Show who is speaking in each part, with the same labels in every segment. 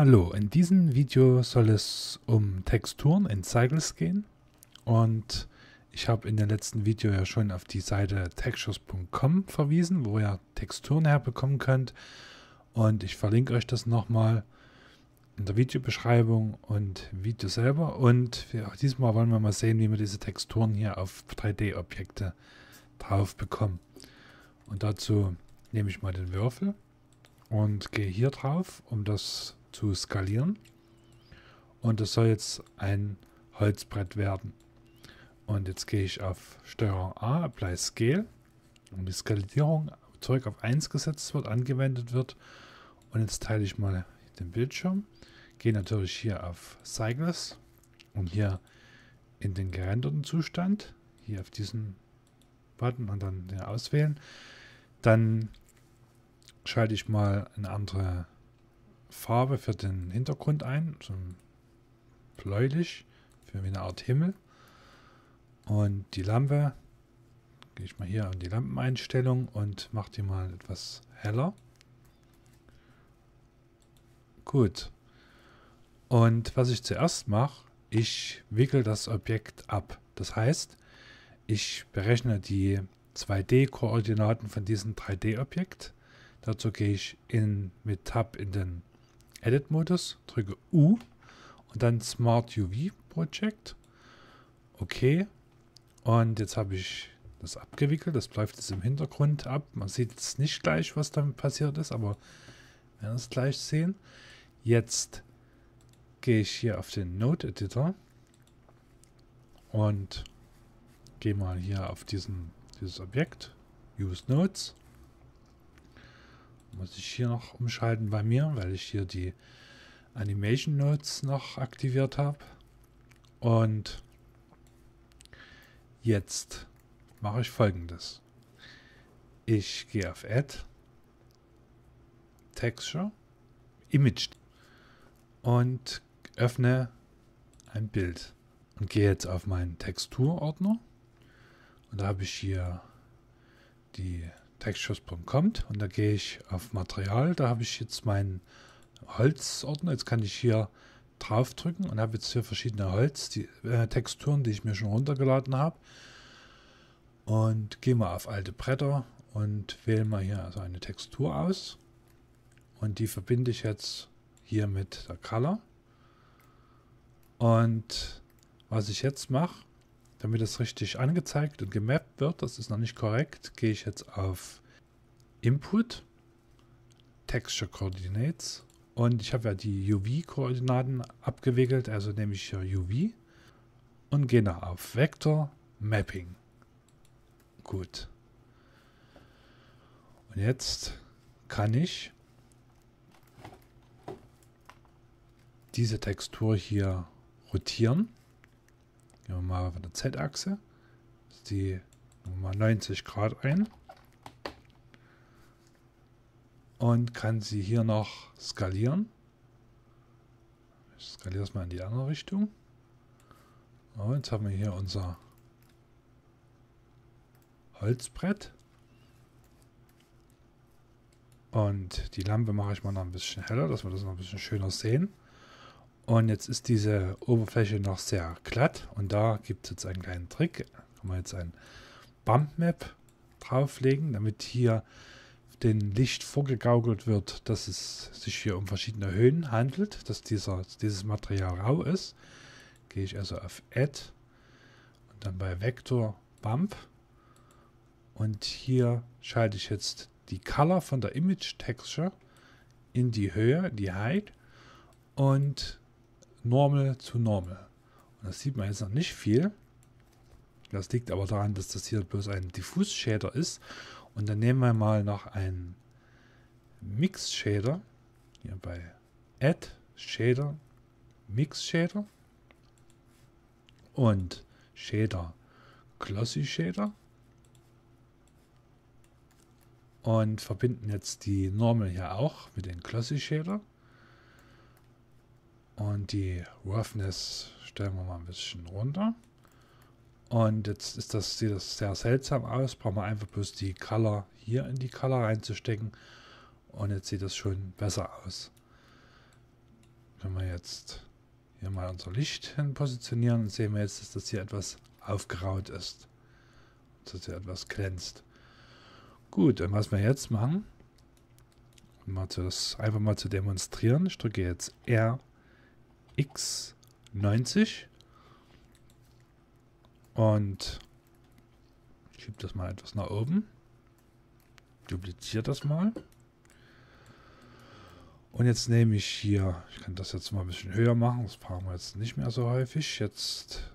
Speaker 1: Hallo, in diesem Video soll es um Texturen in Cycles gehen. Und ich habe in dem letzten Video ja schon auf die Seite textures.com verwiesen, wo ihr Texturen herbekommen könnt. Und ich verlinke euch das nochmal in der Videobeschreibung und Video selber. Und diesmal wollen wir mal sehen, wie wir diese Texturen hier auf 3D-Objekte drauf bekommen. Und dazu nehme ich mal den Würfel und gehe hier drauf, um das zu skalieren. Und das soll jetzt ein Holzbrett werden. Und jetzt gehe ich auf Steuerung A, Apply Scale. Und die Skalierung zurück auf 1 gesetzt wird, angewendet wird. Und jetzt teile ich mal den Bildschirm. Gehe natürlich hier auf Cycles und hier in den gerenderten Zustand. Hier auf diesen Button und dann auswählen. Dann schalte ich mal eine andere Farbe für den Hintergrund ein, so bläulich, für eine Art Himmel. Und die Lampe, gehe ich mal hier an die Lampeneinstellung und mache die mal etwas heller. Gut. Und was ich zuerst mache, ich wickel das Objekt ab. Das heißt, ich berechne die 2D-Koordinaten von diesem 3D-Objekt. Dazu gehe ich in, mit Tab in den Edit-Modus, drücke U und dann Smart UV Project. Okay. Und jetzt habe ich das abgewickelt. Das läuft jetzt im Hintergrund ab. Man sieht jetzt nicht gleich, was damit passiert ist, aber wir werden es gleich sehen. Jetzt gehe ich hier auf den Node Editor und gehe mal hier auf diesen, dieses Objekt, Use Nodes muss ich hier noch umschalten bei mir, weil ich hier die Animation Notes noch aktiviert habe. Und jetzt mache ich folgendes. Ich gehe auf Add, Texture, Image und öffne ein Bild und gehe jetzt auf meinen Texturordner und da habe ich hier die Textures.com und da gehe ich auf Material. Da habe ich jetzt meinen Holzordner. Jetzt kann ich hier draufdrücken und habe jetzt hier verschiedene Holztexturen, die, äh, die ich mir schon runtergeladen habe. Und gehe mal auf alte Bretter und wähle mal hier also eine Textur aus. Und die verbinde ich jetzt hier mit der Color. Und was ich jetzt mache, damit es richtig angezeigt und gemappt wird, das ist noch nicht korrekt, gehe ich jetzt auf Input, Texture Coordinates und ich habe ja die UV-Koordinaten abgewickelt, also nehme ich hier UV und gehe nach auf Vector Mapping. Gut. Und jetzt kann ich diese Textur hier rotieren. Gehen wir mal von der Z-Achse. Die mal 90 Grad ein. Und kann sie hier noch skalieren. Ich skaliere es mal in die andere Richtung. Und jetzt haben wir hier unser Holzbrett. Und die Lampe mache ich mal noch ein bisschen heller, dass wir das noch ein bisschen schöner sehen. Und jetzt ist diese Oberfläche noch sehr glatt und da gibt es jetzt einen kleinen Trick. Kann man jetzt ein Bump Map drauflegen, damit hier den Licht vorgegaukelt wird, dass es sich hier um verschiedene Höhen handelt, dass dieser, dieses Material rau ist. Gehe ich also auf Add und dann bei Vector Bump und hier schalte ich jetzt die Color von der Image Texture in die Höhe, die Height und Normal zu Normal. Und das sieht man jetzt noch nicht viel. Das liegt aber daran, dass das hier bloß ein Diffus-Shader ist. Und dann nehmen wir mal noch einen Mix-Shader. Hier bei Add Shader, Mix Shader und Shader Glossy Shader und verbinden jetzt die Normal hier auch mit den Glossy Shader. Und die Roughness stellen wir mal ein bisschen runter. Und jetzt ist das, sieht das sehr seltsam aus. Brauchen wir einfach bloß die Color hier in die Color reinzustecken. Und jetzt sieht das schon besser aus. können wir jetzt hier mal unser Licht hin positionieren sehen wir jetzt, dass das hier etwas aufgeraut ist. Dass das hier etwas glänzt. Gut, und was wir jetzt machen, um mal zu das einfach mal zu demonstrieren, ich drücke jetzt RX90 und schiebe das mal etwas nach oben. Dupliziere das mal. Und jetzt nehme ich hier, ich kann das jetzt mal ein bisschen höher machen, das fahren wir jetzt nicht mehr so häufig. Jetzt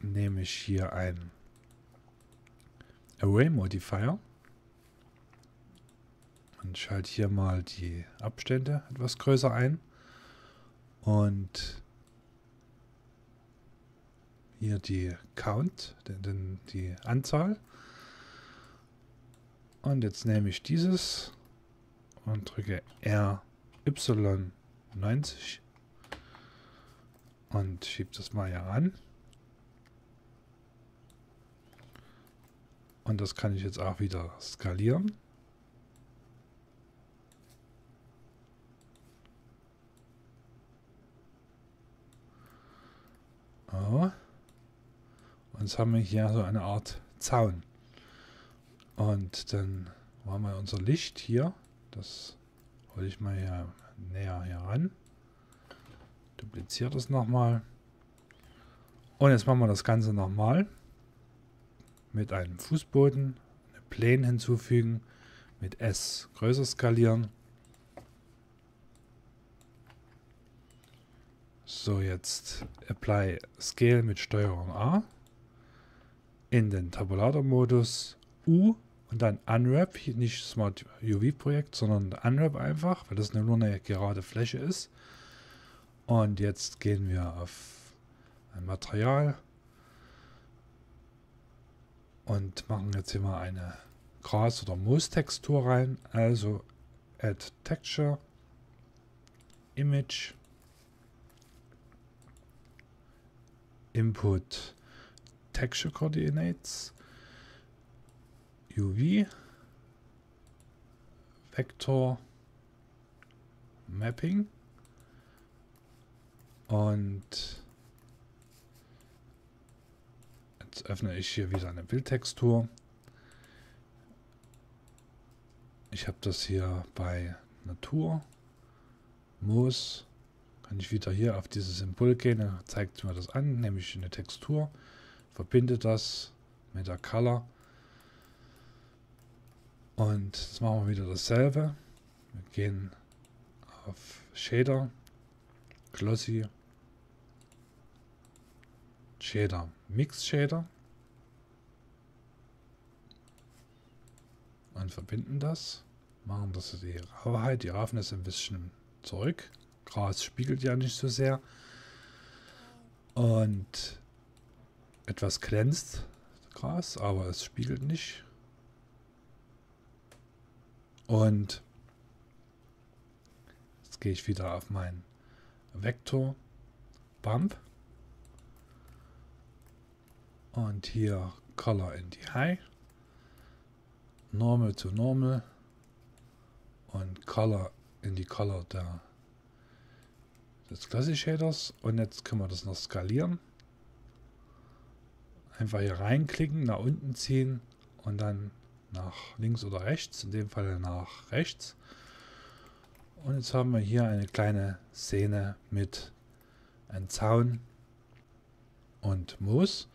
Speaker 1: nehme ich hier ein Array Modifier und schalte hier mal die Abstände etwas größer ein und hier die Count, den, die Anzahl. Und jetzt nehme ich dieses und drücke RY90 und schiebe das mal hier ran. Und das kann ich jetzt auch wieder skalieren. Oh. Und jetzt haben wir hier so eine Art Zaun. Und dann machen wir unser Licht hier. Das hole ich mal hier näher hier ran. Dupliziert das nochmal. Und jetzt machen wir das Ganze nochmal. Mit einem Fußboden. Eine Plane hinzufügen. Mit S größer skalieren. So, jetzt Apply Scale mit Steuerung A. In den Tabulator-Modus U und dann Unwrap, nicht Smart UV Projekt, sondern Unwrap einfach, weil das nur eine gerade Fläche ist. Und jetzt gehen wir auf ein Material und machen jetzt hier mal eine Gras- oder Moos-Textur rein. Also Add Texture, Image, Input Texture Coordinates, UV, Vector, Mapping und jetzt öffne ich hier wieder eine Bildtextur. Ich habe das hier bei Natur, Moos, kann ich wieder hier auf dieses Symbol gehen, dann zeigt mir das an, nämlich eine Textur, verbinde das mit der Color und jetzt machen wir wieder dasselbe. Wir gehen auf Shader, Glossy, Shader, Mix Shader und verbinden das. Machen das die Rauheit, die Rauffness ein bisschen zurück. Gras spiegelt ja nicht so sehr. Und etwas glänzt Gras, aber es spiegelt nicht. Und jetzt gehe ich wieder auf meinen Vektor Bump. Und hier Color in die High. Normal to Normal. Und Color in die Color der, des Classic Shaders. Und jetzt können wir das noch skalieren. Einfach hier reinklicken, nach unten ziehen und dann nach links oder rechts, in dem Fall nach rechts. Und jetzt haben wir hier eine kleine Szene mit einem Zaun und Moos.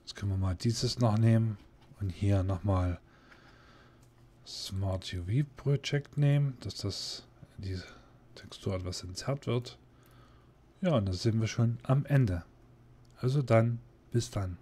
Speaker 1: Jetzt können wir mal dieses noch nehmen und hier nochmal Smart UV Project nehmen, dass das die Textur etwas entzerrt wird. Ja, und da sind wir schon am Ende. Also dann, bis dann.